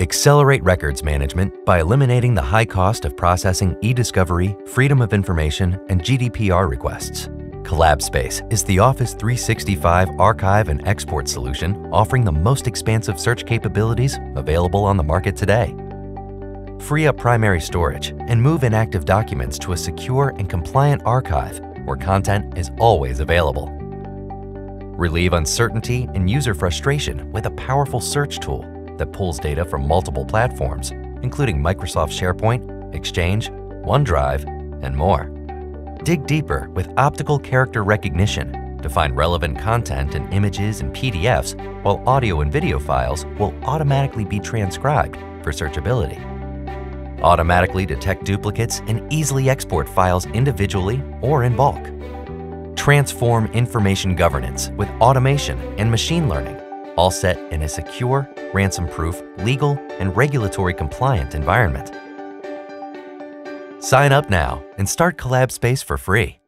Accelerate records management by eliminating the high cost of processing e-discovery, freedom of information, and GDPR requests. CollabSpace is the Office 365 archive and export solution offering the most expansive search capabilities available on the market today. Free up primary storage and move inactive documents to a secure and compliant archive where content is always available. Relieve uncertainty and user frustration with a powerful search tool that pulls data from multiple platforms, including Microsoft SharePoint, Exchange, OneDrive, and more. Dig deeper with optical character recognition to find relevant content in images and PDFs, while audio and video files will automatically be transcribed for searchability. Automatically detect duplicates and easily export files individually or in bulk. Transform information governance with automation and machine learning all set in a secure, ransom-proof, legal, and regulatory compliant environment. Sign up now and start CollabSpace for free.